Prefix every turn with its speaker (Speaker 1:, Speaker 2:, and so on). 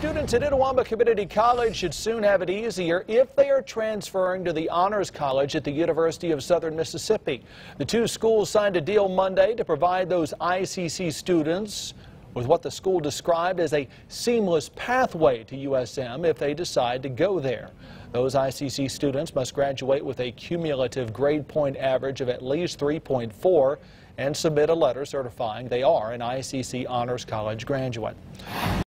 Speaker 1: Students at Itawamba Community College should soon have it easier if they are transferring to the Honors College at the University of Southern Mississippi. The two schools signed a deal Monday to provide those ICC students with what the school described as a seamless pathway to USM if they decide to go there. Those ICC students must graduate with a cumulative grade point average of at least 3.4 and submit a letter certifying they are an ICC Honors College graduate.